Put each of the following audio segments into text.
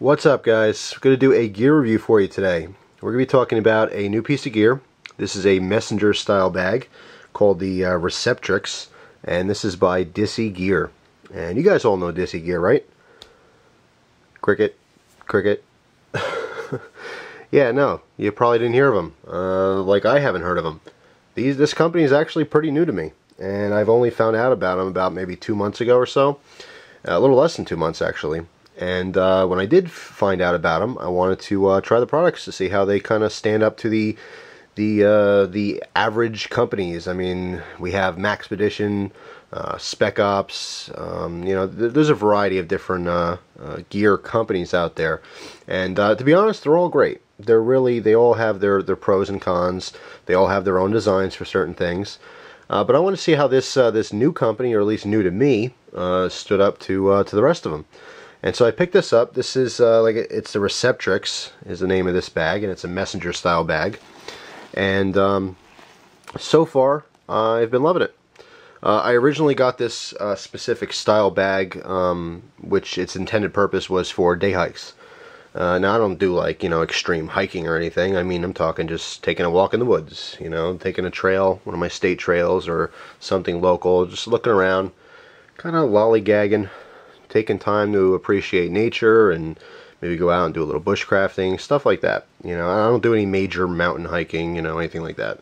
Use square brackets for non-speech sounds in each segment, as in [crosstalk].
What's up guys? I'm going to do a gear review for you today. We're going to be talking about a new piece of gear. This is a messenger style bag called the uh, Receptrix and this is by Disse Gear. And you guys all know Disse Gear, right? Cricket, cricket. [laughs] yeah, no, you probably didn't hear of them. Uh, like I haven't heard of them. These, this company is actually pretty new to me and I've only found out about them about maybe two months ago or so. A little less than two months actually. And uh, when I did find out about them, I wanted to uh, try the products to see how they kind of stand up to the the uh, the average companies. I mean, we have Maxpedition, uh, Spec Ops. Um, you know, th there's a variety of different uh, uh, gear companies out there, and to be honest, they're all great. They're really they all have their their pros and cons. They all have their own designs for certain things. but I want to see how this this new company, or at least new to me, stood up to to the rest of them. And so I picked this up. This is uh, like it's the Receptrix is the name of this bag, and it's a messenger style bag. And um, so far, uh, I've been loving it. Uh, I originally got this uh, specific style bag, um, which its intended purpose was for day hikes. Uh, now I don't do like you know extreme hiking or anything. I mean I'm talking just taking a walk in the woods, you know, taking a trail, one of my state trails or something local, just looking around, kind of lollygagging taking time to appreciate nature and maybe go out and do a little bushcrafting, stuff like that. You know, I don't do any major mountain hiking, you know, anything like that.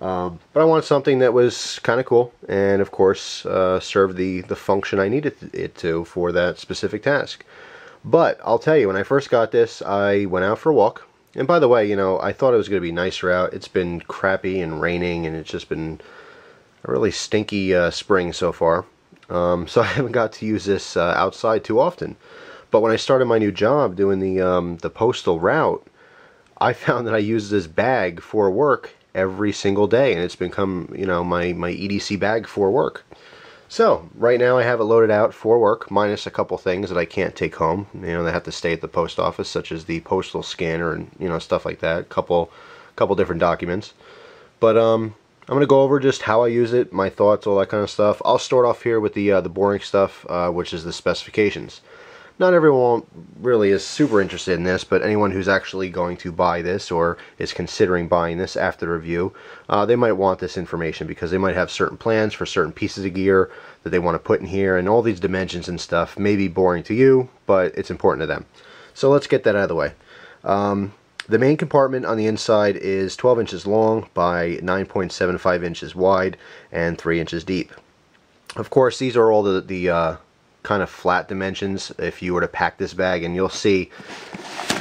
Um, but I wanted something that was kind of cool and, of course, uh, served the, the function I needed it to for that specific task. But I'll tell you, when I first got this, I went out for a walk. And by the way, you know, I thought it was going to be nicer out. It's been crappy and raining, and it's just been a really stinky uh, spring so far. Um, so [laughs] I haven't got to use this uh, outside too often. But when I started my new job doing the um, the postal route, I [laughs] found that I use this bag for work every single day, and it's become you know my my EDC bag for work. So right now I have it loaded out for work, minus a couple things that I can't take home. You know, they have to stay at the post office, such as the postal scanner and you know stuff like that. Couple couple different documents. But um, I'm going to go over just how I use it, my thoughts, all that kind of stuff. I'll start off here with the, uh, the boring stuff, uh, which is the specifications. Not everyone really is super interested in this, but anyone who's actually going to buy this or is considering buying this after the review, uh, they might want this information because they might have certain plans for certain pieces of gear that they want to put in here, and all these dimensions and stuff may be boring to you, but it's important to them. So let's get that out of the way. Um, the main compartment on the inside is 12 inches long by 9.75 inches wide and 3 inches deep. Of course, these are all the, the uh, kind of flat dimensions if you were to pack this bag, and you'll see,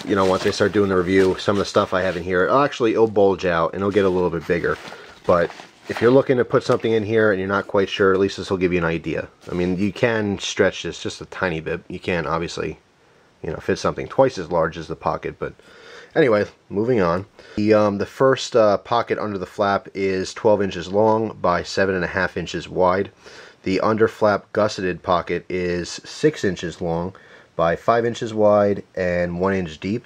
you know, once I start doing the review, some of the stuff I have in here, actually, it'll bulge out and it'll get a little bit bigger. But if you're looking to put something in here and you're not quite sure, at least this will give you an idea. I mean, you can stretch this just a tiny bit. You can obviously, you know, fit something twice as large as the pocket, but Anyway, moving on. The, um, the first uh, pocket under the flap is 12 inches long by 7.5 inches wide. The under flap gusseted pocket is 6 inches long by 5 inches wide and 1 inch deep.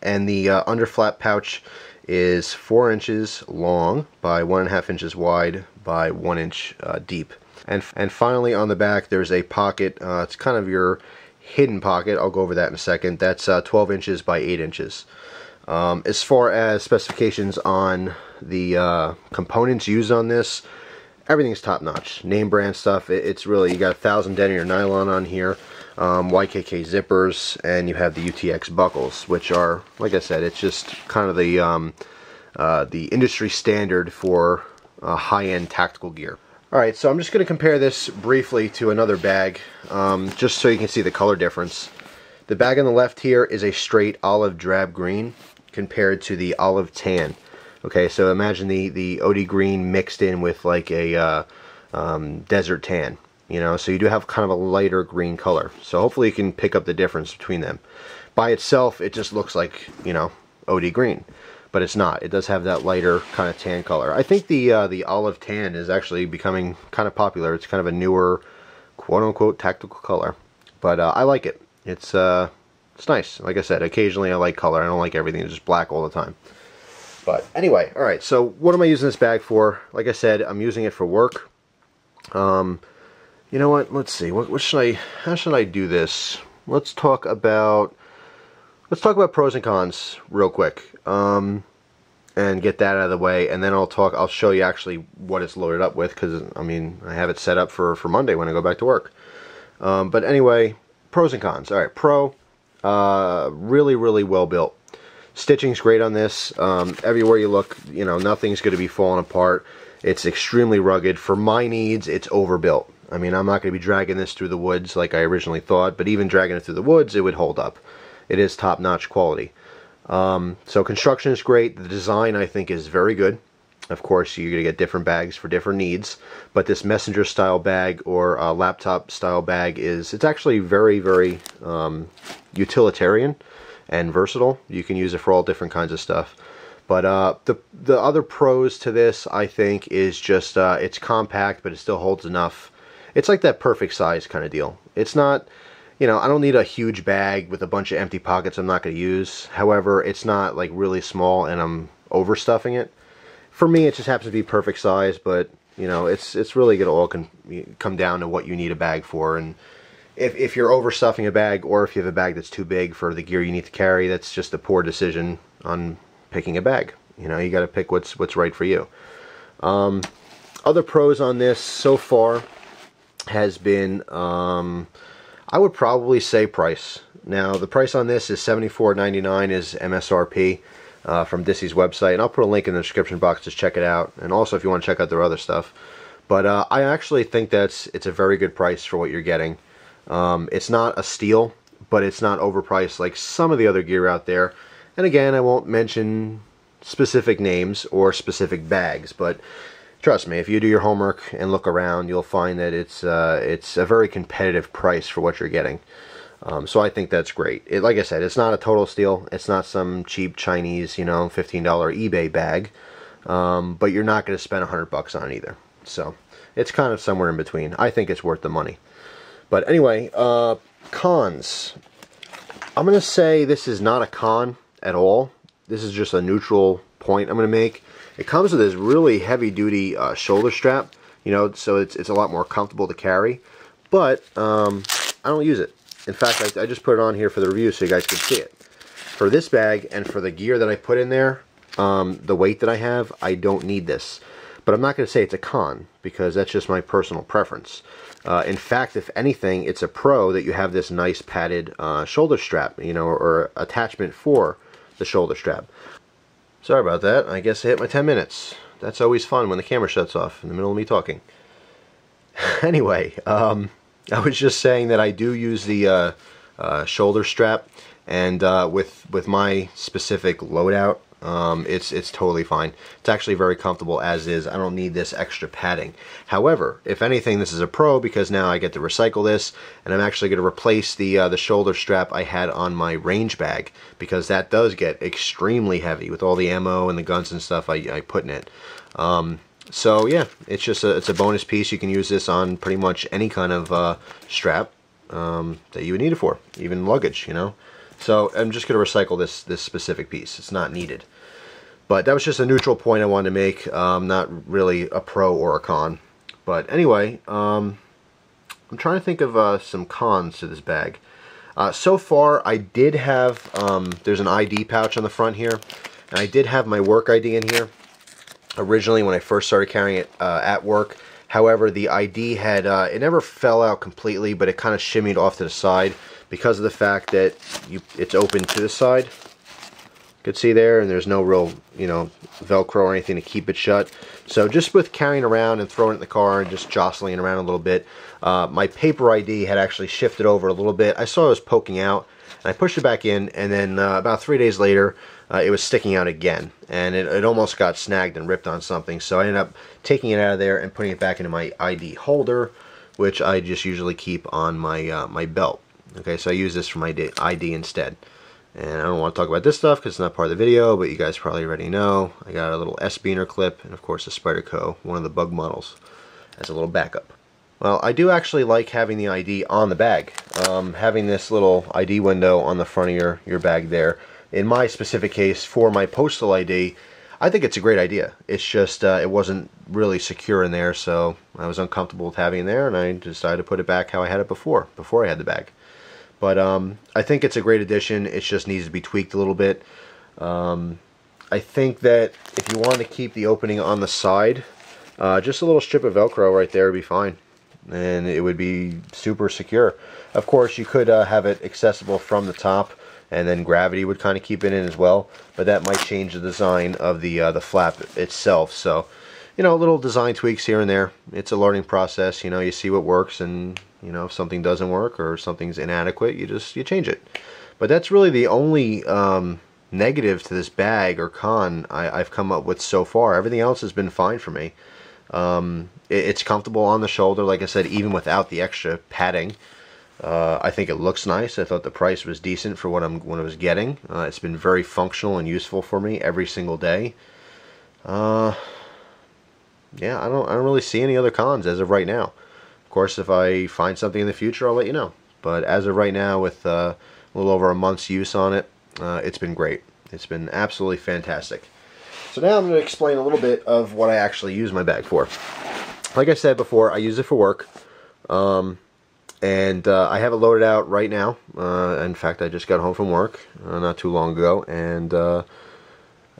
And the uh, under flap pouch is 4 inches long by 1.5 inches wide by 1 inch uh, deep. And, and finally on the back there's a pocket, uh, it's kind of your hidden pocket, I'll go over that in a second, that's uh, 12 inches by 8 inches. Um, as far as specifications on the uh, components used on this, everything's top notch. Name brand stuff, it, it's really, you got a thousand denier nylon on here, um, YKK zippers, and you have the UTX buckles, which are, like I said, it's just kind of the, um, uh, the industry standard for uh, high-end tactical gear. Alright, so I'm just going to compare this briefly to another bag, um, just so you can see the color difference. The bag on the left here is a straight olive drab green compared to the olive tan. Okay, so imagine the, the OD green mixed in with like a uh, um, desert tan. You know, so you do have kind of a lighter green color. So hopefully you can pick up the difference between them. By itself, it just looks like, you know, OD green. But it's not. It does have that lighter kind of tan color. I think the uh, the olive tan is actually becoming kind of popular. It's kind of a newer, quote-unquote, tactical color. But uh, I like it. It's uh, it's nice. Like I said, occasionally I like color. I don't like everything it's just black all the time. But anyway, all right. So what am I using this bag for? Like I said, I'm using it for work. Um, you know what? Let's see. What, what should I? How should I do this? Let's talk about let's talk about pros and cons real quick. Um, and get that out of the way and then I'll talk I'll show you actually what it's loaded up with because I mean I have it set up for for Monday when I go back to work um, but anyway pros and cons alright pro uh, really really well built. Stitching's great on this. Um, everywhere you look you know nothing's going to be falling apart. It's extremely rugged. For my needs it's overbuilt. I mean I'm not going to be dragging this through the woods like I originally thought but even dragging it through the woods it would hold up. It is top-notch quality. Um, so construction is great. The design I think is very good. Of course, you're going to get different bags for different needs, but this messenger style bag or uh, laptop style bag is it's actually very very um, utilitarian and versatile. You can use it for all different kinds of stuff. But uh, the the other pros to this I think is just uh, it's compact, but it still holds enough. It's like that perfect size kind of deal. It's not you know, I don't need a huge bag with a bunch of empty pockets I'm not going to use. However, it's not like really small and I'm overstuffing it. For me, it just happens to be perfect size, but you know, it's it's really going to all con- come down to what you need a bag for. And if, if you're overstuffing a bag or if you have a bag that's too big for the gear you need to carry, that's just a poor decision on picking a bag. You know, you got to pick what's what's right for you. Um, other pros on this so far has been um, I would probably say price. Now the price on this is $74.99 is MSRP uh, from Disse's website and I'll put a link in the description box to check it out and also if you want to check out their other stuff. But uh, I actually think that's it's a very good price for what you're getting. Um, it's not a steal but it's not overpriced like some of the other gear out there. And again I won't mention specific names or specific bags but trust me, if you do your homework and look around, you'll find that it's uh, it's a very competitive price for what you're getting. Um, so I think that's great. It, like I said, it's not a total steal. It's not some cheap Chinese, you know, $15 eBay bag. Um, but you're not going to spend 100 bucks on it either. So it's kind of somewhere in between. I think it's worth the money. But anyway, uh, cons. I'm going to say this is not a con at all. This is just a neutral point I'm going to make. It comes with this really heavy duty uh, shoulder strap, you know, so it's, it's a lot more comfortable to carry. But um, I don't use it. In fact, I, I, just put it on here for the review so you guys can see it. For this bag and for the gear that I put in there, um, the weight that I have, I don't need this. But I'm not going to say it's a con because that's just my personal preference. Uh, in fact, if anything, it's a pro that you have this nice padded uh, shoulder strap, you know, or, or attachment for the shoulder strap. Sorry about that. I guess I hit my 10 minutes. That's always fun when the camera shuts off in the middle of me talking. [laughs] anyway, um, I was just saying that I do use the uh, uh, shoulder strap and uh, with with my specific loadout um, it's it's totally fine. It's actually very comfortable as is. I don't need this extra padding. However, if anything, this is a pro because now I get to recycle this, and I'm actually going to replace the uh, the shoulder strap I had on my range bag because that does get extremely heavy with all the ammo and the guns and stuff I, I put in it. Um, so yeah, it's just a it's a bonus piece. You can use this on pretty much any kind of uh, strap um, that you would need it for, even luggage, you know. So I'm just going to recycle this, this specific piece. It's not needed. But that was just a neutral point I wanted to make. Um, not really a pro or a con. But anyway, um, I'm trying to think of uh, some cons to this bag. Uh, so far, I did have, um, there's an ID pouch on the front here. And I did have my work ID in here originally when I first started carrying it uh, at work. However, the ID had, uh, it never fell out completely, but it kind of shimmied off to the side because of the fact that you, it's open to the side. You can see there, and there's no real, you know, Velcro or anything to keep it shut. So just with carrying around and throwing it in the car and just jostling around a little bit, uh, my paper ID had actually shifted over a little bit. I saw it was poking out, and I pushed it back in, and then uh, about three days later, uh, it was sticking out again, and it, it almost got snagged and ripped on something. So I ended up taking it out of there and putting it back into my ID holder, which I just usually keep on my uh, my belt. Okay, so I use this for my ID instead. And I don't want to talk about this stuff because it's not part of the video, but you guys probably already know. I got a little S-Biner clip and of course a Spyderco, one of the bug models, as a little backup. Well, I do actually like having the ID on the bag. Um, having this little ID window on the front of your, your bag there. In my specific case, for my postal ID, I think it's a great idea. It's just, uh, it wasn't really secure in there, so I was uncomfortable with having it there, and I decided to put it back how I had it before, before I had the bag. But um, I think it's a great addition. It just needs to be tweaked a little bit. Um, I think that if you want to keep the opening on the side, uh, just a little strip of Velcro right there would be fine. And it would be super secure. Of course, you could uh, have it accessible from the top and then gravity would kind of keep it in as well. But that might change the design of the, uh, the flap itself. So, you know, a little design tweaks here and there. It's a learning process. You know, you see what works and, you know, if something doesn't work or something's inadequate, you just, you change it. But that's really the only um, negative to this bag or con I, have come up with so far. Everything else has been fine for me. Um, it, it's comfortable on the shoulder, like I said, even without the extra padding. Uh, I think it looks nice. I thought the price was decent for what I'm what I was getting. Uh, it's been very functional and useful for me every single day. Uh, yeah, I don't I don't really see any other cons as of right now. Course, if I find something in the future, I'll let you know. But as of right now, with uh, a little over a month's use on it, uh, it's been great. It's been absolutely fantastic. So now I'm going to explain a little bit of what I actually use my bag for. Like I said before, I use it for work. Um, and uh, I have it loaded out right now. Uh, in fact, I just got home from work uh, not too long ago, and uh,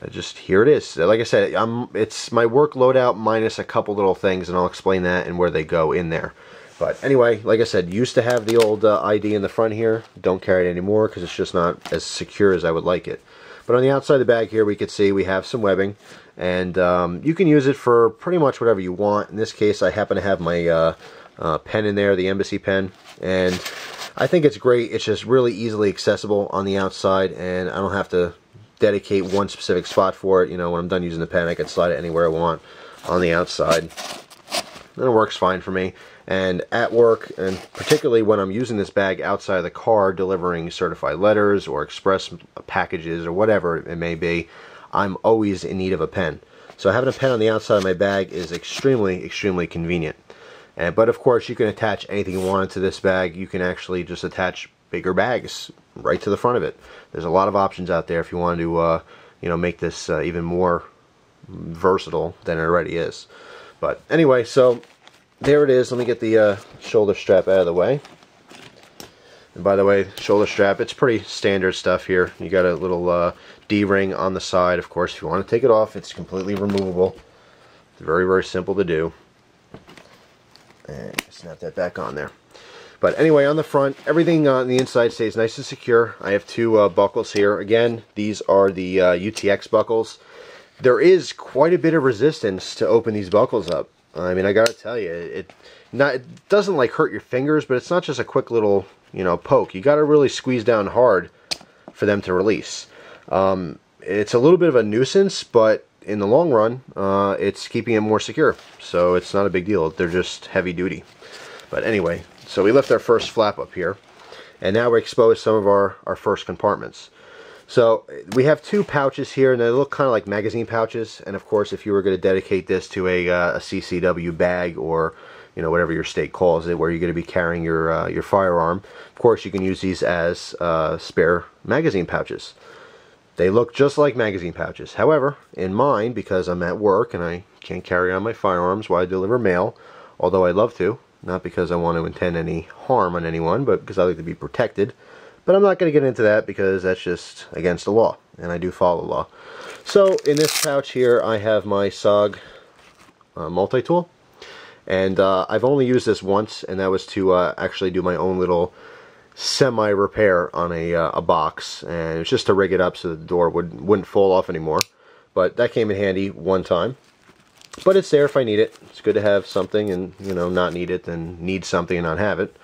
I just here it is. Like I said, I'm it's my work loadout minus a couple little things, and I'll explain that and where they go in there. But anyway, like I said, used to have the old uh, ID in the front here. Don't carry it anymore because it's just not as secure as I would like it. But on the outside of the bag here, we can see we have some webbing. And um, you can use it for pretty much whatever you want. In this case, I happen to have my uh, uh, pen in there, the embassy pen. And I think it's great. It's just really easily accessible on the outside. And I don't have to dedicate one specific spot for it. You know, when I'm done using the pen, I can slide it anywhere I want on the outside. And it works fine for me. And at work, and particularly when I'm using this bag outside of the car, delivering certified letters or express packages or whatever it may be, I'm always in need of a pen. So having a pen on the outside of my bag is extremely, extremely convenient. And, but of course, you can attach anything you want to this bag. You can actually just attach bigger bags right to the front of it. There's a lot of options out there if you want to, uh, you know, make this uh, even more versatile than it already is. But anyway, so there it is. Let me get the uh, shoulder strap out of the way. And by the way, shoulder strap, it's pretty standard stuff here. You got a little uh, D-ring on the side. Of course, if you want to take it off, it's completely removable. It's very, very simple to do. And snap that back on there. But anyway, on the front, everything on the inside stays nice and secure. I have two uh, buckles here. Again, these are the uh, UTX buckles. There is quite a bit of resistance to open these buckles up. I mean, I gotta tell you, it not it doesn't like hurt your fingers, but it's not just a quick little you know poke. You gotta really squeeze down hard for them to release. Um, it's a little bit of a nuisance, but in the long run, uh, it's keeping it more secure. So it's not a big deal. They're just heavy duty. But anyway, so we left our first flap up here, and now we exposed some of our our first compartments. So we have two pouches here and they look kind of like magazine pouches and of course if you were going to dedicate this to a, uh, a CCW bag or you know whatever your state calls it where you're going to be carrying your uh, your firearm of course you can use these as uh, spare magazine pouches. They look just like magazine pouches. However, in mine, because I'm at work and I can't carry on my firearms while I deliver mail, although I'd love to, not because I want to intend any harm on anyone, but because I like to be protected, but I'm not going to get into that because that's just against the law, and I do follow the law. So in this pouch here, I have my SOG uh, multi-tool. And uh, I've only used this once, and that was to uh, actually do my own little semi-repair on a, uh, a box. And it's just to rig it up so the door would, wouldn't fall off anymore. But that came in handy one time. But it's there if I need it. It's good to have something and, you know, not need it than need something and not have it.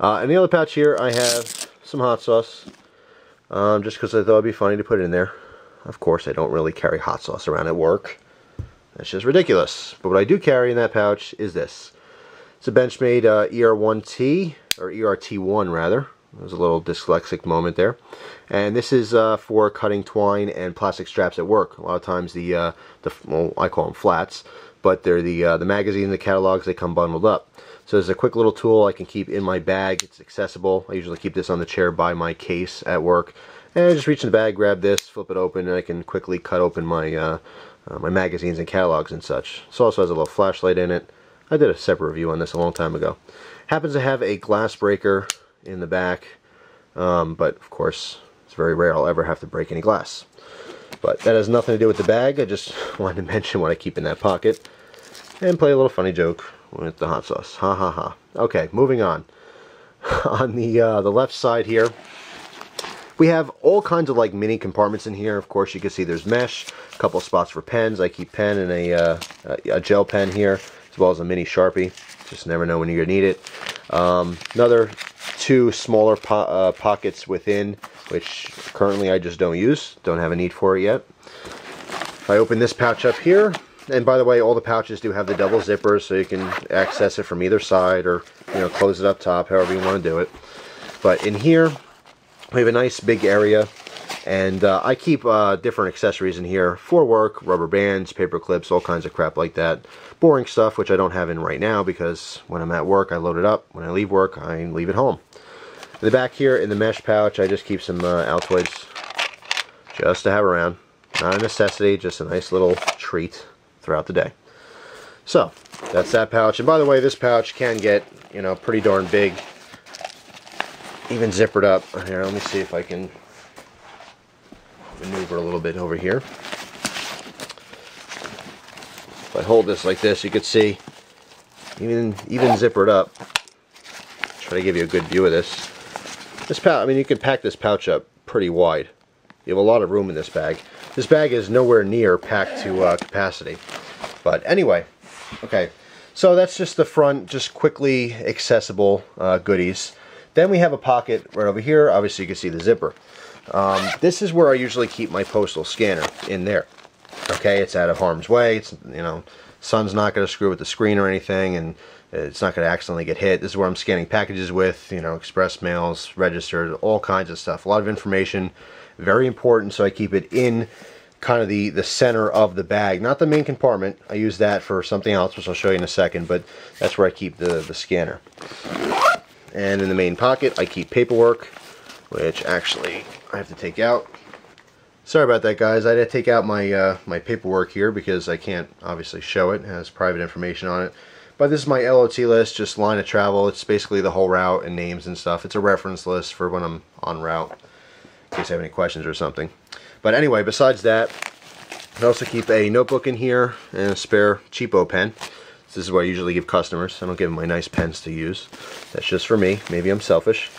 Uh, and the other pouch here, I have some hot sauce. Um, just because I thought it'd be funny to put it in there. Of course, I don't really carry hot sauce around at work. That's just ridiculous. But what I do carry in that pouch is this. It's a Benchmade uh, ER1T, or ERT1 rather. There's a little dyslexic moment there. And this is uh, for cutting twine and plastic straps at work. A lot of times the, uh, the well, I call them flats, but they're the, uh, the magazine, the catalogs, they come bundled up. So there's a quick little tool I can keep in my bag. It's accessible. I usually keep this on the chair by my case at work. And I just reach in the bag, grab this, flip it open, and I can quickly cut open my uh, uh, my magazines and catalogs and such. This also has a little flashlight in it. I did a separate review on this a long time ago. Happens to have a glass breaker in the back. Um, but of course, it's very rare I'll ever have to break any glass. But that has nothing to do with the bag. I just [laughs] wanted to mention what I keep in that pocket. And play a little funny joke with the hot sauce. Ha ha ha. Okay, moving on. [laughs] on the uh, the left side here, we have all kinds of like mini compartments in here. Of course, you can see there's mesh, a couple spots for pens. I keep pen and a, uh, a gel pen here, as well as a mini Sharpie. Just never know when you're to need it. Um, another two smaller po uh, pockets within, which currently I just don't use. Don't have a need for it yet. If I open this pouch up here, and by the way, all the pouches do have the double zippers, so you can access it from either side or, you know, close it up top, however you want to do it. But in here, we have a nice big area, and uh, I keep uh, different accessories in here for work, rubber bands, paper clips, all kinds of crap like that. Boring stuff, which I don't have in right now, because when I'm at work, I load it up. When I leave work, I leave it home. In the back here, in the mesh pouch, I just keep some uh, Altoids just to have around. Not a necessity, just a nice little treat throughout the day. So, that's that pouch. And by the way, this pouch can get, you know, pretty darn big. Even zippered up. Here, let me see if I can maneuver a little bit over here. If I hold this like this, you can see, even even zippered up. Try to give you a good view of this. This pouch, I mean, you can pack this pouch up pretty wide. You have a lot of room in this bag. This bag is nowhere near packed to uh, capacity. But anyway, okay. So that's just the front, just quickly accessible uh, goodies. Then we have a pocket right over here. Obviously, you can see the zipper. Um, this is where I usually keep my postal scanner in there. Okay, it's out of harm's way. It's, you know, sun's not going to screw with the screen or anything, and it's not going to accidentally get hit. This is where I'm scanning packages with, you know, express mails, registered, all kinds of stuff. A lot of information, very important, so I keep it in kind of the, the center of the bag. Not the main compartment. I use that for something else, which I'll show you in a second, but that's where I keep the, the scanner. And in the main pocket, I keep paperwork, which actually I have to take out. Sorry about that, guys. I had to take out my uh, my paperwork here because I can't obviously show it. It has private information on it. But this is my LOT list, just line of travel. It's basically the whole route and names and stuff. It's a reference list for when I'm on route, in case I have any questions or something. But anyway, besides that, I also keep a notebook in here and a spare cheapo pen. This is what I usually give customers. I don't give them my nice pens to use. That's just for me. Maybe I'm selfish.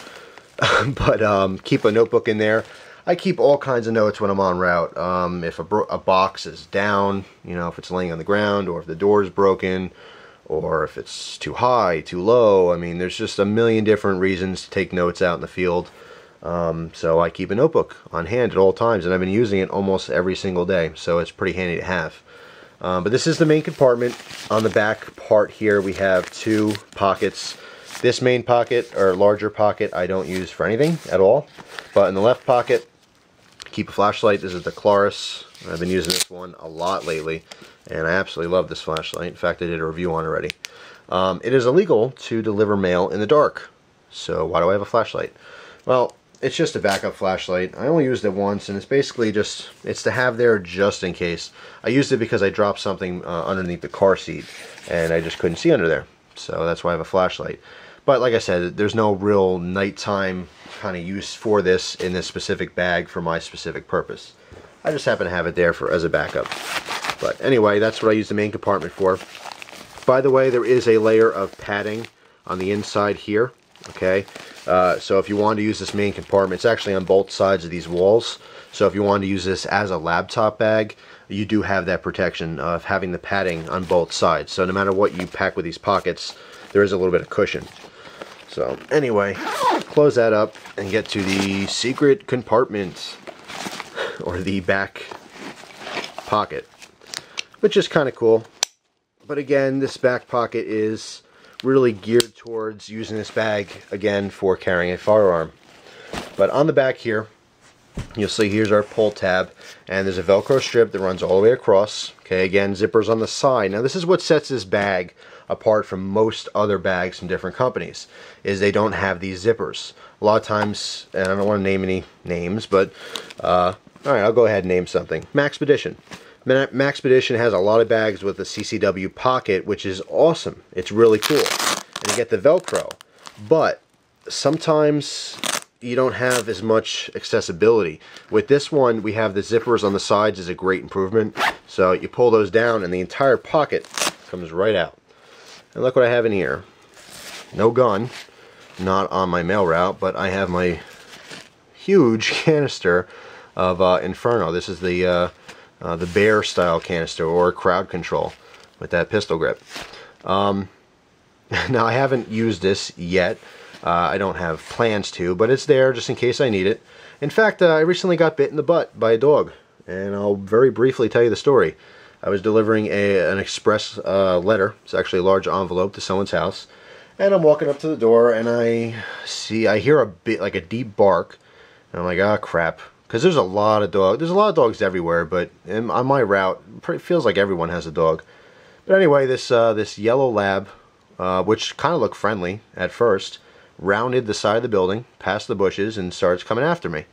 [laughs] but um, keep a notebook in there. I keep all kinds of notes when I'm on route. Um, if a, a, box is down, you know, if it's laying on the ground, or if the door is broken, or if it's too high, too low. I mean, there's just a million different reasons to take notes out in the field. Um, so I keep a notebook on hand at all times, and I've been using it almost every single day, so it's pretty handy to have. Um, but this is the main compartment. On the back part here, we have two pockets. This main pocket, or larger pocket, I don't use for anything at all. But in the left pocket, keep a flashlight. This is the Klarus. I've been using this one a lot lately, and I absolutely love this flashlight. In fact, I did a review on it already. Um, it is illegal to deliver mail in the dark. So why do I have a flashlight? Well, it's just a backup flashlight. I only used it once, and it's basically just, it's to have there just in case. I used it because I dropped something uh, underneath the car seat, and I just couldn't see under there. So that's why I have a flashlight. But like I said, there's no real nighttime kind of use for this in this specific bag for my specific purpose. I just happen to have it there for as a backup. But anyway, that's what I use the main compartment for. By the way, there is a layer of padding on the inside here. Okay, uh, so if you want to use this main compartment, it's actually on both sides of these walls. So if you want to use this as a laptop bag, you do have that protection of having the padding on both sides. So no matter what you pack with these pockets, there is a little bit of cushion. So anyway, close that up and get to the secret compartment [laughs] or the back pocket, which is kind of cool. But again, this back pocket is really geared towards using this bag again for carrying a firearm. But on the back here, you'll see here's our pull tab and there's a velcro strip that runs all the way across. Okay, again, zippers on the side. Now this is what sets this bag apart from most other bags from different companies, is they don't have these zippers. A lot of times, and I don't want to name any names, but uh, all right, I'll go ahead and name something. Maxpedition. Maxpedition has a lot of bags with a CCW pocket, which is awesome. It's really cool. And you get the Velcro. But sometimes you don't have as much accessibility. With this one, we have the zippers on the sides is a great improvement. So you pull those down and the entire pocket comes right out. And look what I have in here. No gun, not on my mail route, but I have my huge [laughs] canister of uh, Inferno. This is the uh, uh, the bear style canister or crowd control with that pistol grip. Um, [laughs] now I haven't used this yet. Uh, I don't have plans to, but it's there just in case I need it. In fact, uh, I recently got bit in the butt by a dog, and I'll very briefly tell you the story. I was delivering a, an express uh, letter. It's actually a large envelope to someone's house. And I'm walking up to the door, and I see, I hear a bit like a deep bark. And I'm like, oh crap. Because there's a lot of dogs. There's a lot of dogs everywhere, but in, on my route, it feels like everyone has a dog. But anyway, this uh, this yellow lab, uh, which kind of looked friendly at first, rounded the side of the building, past the bushes, and starts coming after me.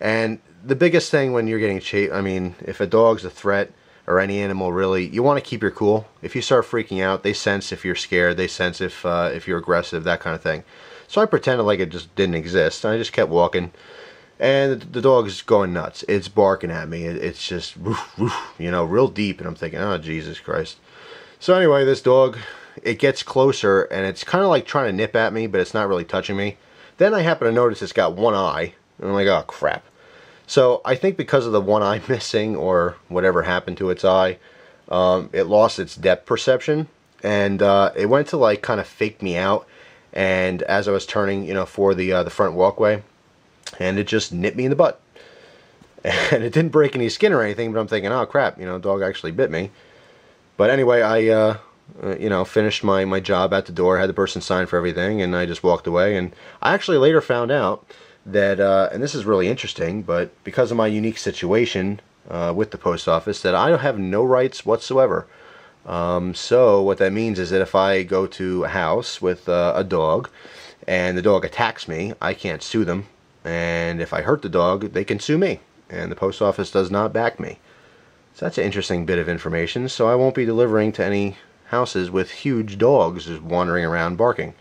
And the biggest thing when you're getting chased, I mean, if a dog's a threat or any animal really, you want to keep your cool. If you start freaking out, they sense if you're scared, they sense if uh, if you're aggressive, that kind of thing. So I pretended like it just didn't exist. And I just kept walking. And the dog's going nuts. It's barking at me. It's just, woof, woof, you know, real deep. And I'm thinking, oh, Jesus Christ. So anyway, this dog it gets closer and it's kind of like trying to nip at me, but it's not really touching me. Then I happen to notice it's got one eye. And I'm like, oh crap. So I think because of the one eye [laughs] missing or whatever happened to its eye, um, it lost its depth perception and uh, it went to like kind of fake me out. And as I was turning, you know, for the uh, the front walkway, and it just nipped me in the butt. And it didn't break any skin or anything, but I'm thinking, oh crap, you know, dog actually bit me. But anyway, I uh, uh, you know, finished my, my job at the door, had the person sign for everything, and I just walked away. And I actually later found out that, uh, and this is really interesting, but because of my unique situation uh, with the post office, that I have no rights whatsoever. Um, so what that means is that if I go to a house with uh, a dog and the dog attacks me, I can't sue them. And if I hurt the dog, they can sue me. And the post office does not back me. So that's an interesting bit of information. So I won't be delivering to any houses with huge dogs just wandering around barking.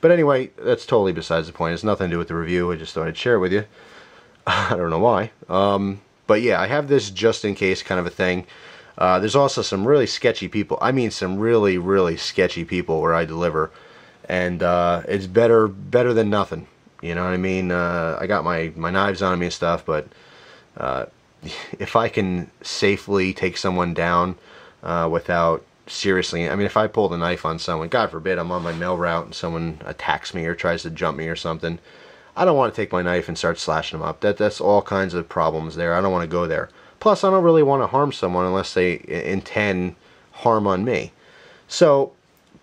But anyway, that's totally besides the point. It's nothing to do with the review. I just thought I'd share it with you. [laughs] I don't know why. Um, but yeah, I have this just in case kind of a thing. Uh, there's also some really sketchy people. I mean, some really, really sketchy people where I deliver, and uh, it's better, better than nothing. You know what I mean? Uh, I got my my knives on me and stuff, but uh, [laughs] if I can safely take someone down uh, without seriously, I mean, if I pulled a knife on someone, God forbid, I'm on my mail route and someone attacks me or tries to jump me or something, I don't want to take my knife and start slashing them up. That That's all kinds of problems there. I don't want to go there. Plus, I don't really want to harm someone unless they intend harm on me. So,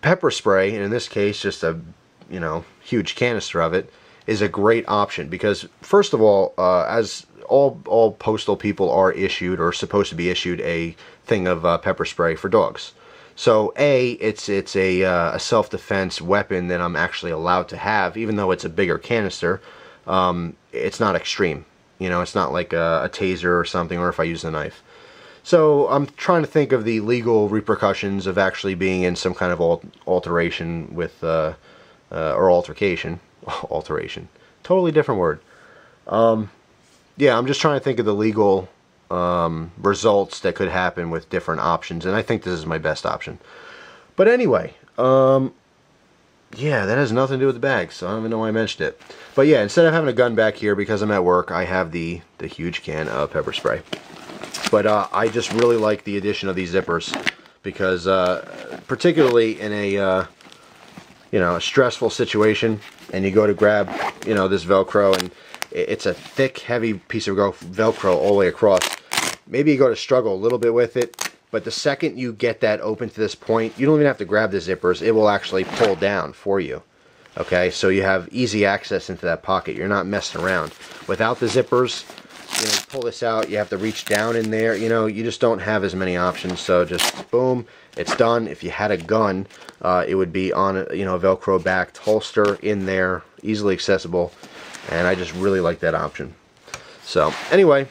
pepper spray, and in this case, just a, you know, huge canister of it, is a great option because, first of all, uh, as all all postal people are issued or supposed to be issued a thing of uh, pepper spray for dogs. So A, it's it's a, uh, a self-defense weapon that I'm actually allowed to have, even though it's a bigger canister. Um, it's not extreme. You know, it's not like a, a, taser or something, or if I use a knife. So I'm trying to think of the legal repercussions of actually being in some kind of alteration with, uh, uh, or altercation, [laughs] alteration, totally different word. Um, yeah, I'm just trying to think of the legal um, results that could happen with different options, and I think this is my best option. But anyway, um, yeah, that has nothing to do with the bag, so I don't even know why I mentioned it. But yeah, instead of having a gun back here because I'm at work, I have the, the huge can of pepper spray. But uh, I just really like the addition of these zippers because uh, particularly in a uh, you know a stressful situation and you go to grab you know this Velcro and it's a thick, heavy piece of Velcro all the way across. Maybe you go to struggle a little bit with it, but the second you get that open to this point, you don't even have to grab the zippers. It will actually pull down for you. Okay, so you have easy access into that pocket. You're not messing around. Without the zippers, you know, pull this out, you have to reach down in there. You know, you just don't have as many options. So just boom, it's done. If you had a gun, uh, it would be on a, you know, Velcro backed holster in there, easily accessible and I just really like that option. So anyway,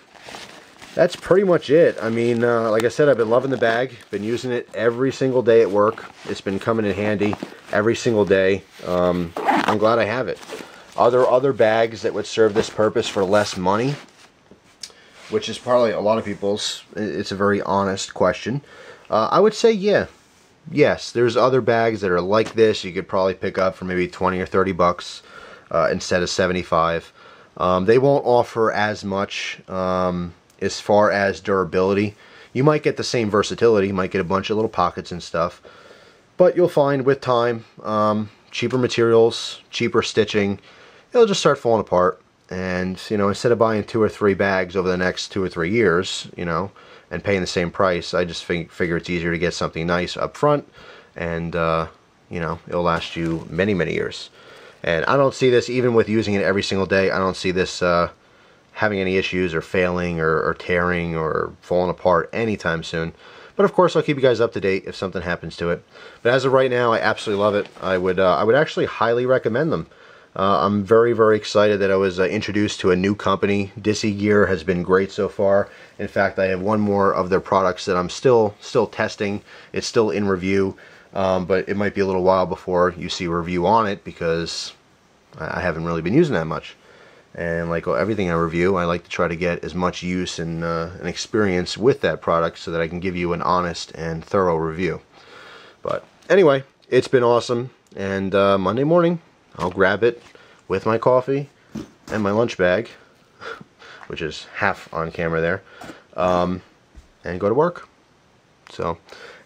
that's pretty much it. I mean, uh, like I said, I've been loving the bag. Been using it every single day at work. It's been coming in handy every single day. Um, I'm glad I have it. Are there other bags that would serve this purpose for less money? Which is probably a lot of people's, it's a very honest question. Uh, I would say yeah. Yes, there's other bags that are like this you could probably pick up for maybe 20 or 30 bucks uh, instead of 75. Um, they won't offer as much um, as far as durability. You might get the same versatility, you might get a bunch of little pockets and stuff, but you'll find with time, um, cheaper materials, cheaper stitching, it'll just start falling apart. And, you know, instead of buying two or three bags over the next two or three years, you know, and paying the same price, I just fig figure it's easier to get something nice up front and, uh, you know, it'll last you many, many years. And I don't see this, even with using it every single day, I don't see this uh, having any issues or failing or, or tearing or falling apart anytime soon. But of course, I'll keep you guys up to date if something happens to it. But as of right now, I absolutely love it. I would uh, I would actually highly recommend them. Uh, I'm very, very excited that I was uh, introduced to a new company. Disse Gear has been great so far. In fact, I have one more of their products that I'm still still testing. It's still in review, um, but it might be a little while before you see a review on it because I haven't really been using that much and like everything I review I like to try to get as much use and uh, an experience with that product so that I can give you an honest and thorough review but anyway it's been awesome and uh, Monday morning I'll grab it with my coffee and my lunch bag [laughs] which is half on camera there um, and go to work so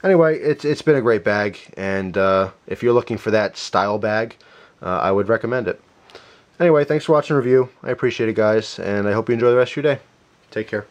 anyway it's it's been a great bag and uh, if you're looking for that style bag uh, I would recommend it Anyway, thanks for watching the review. I appreciate it, guys, and I hope you enjoy the rest of your day. Take care.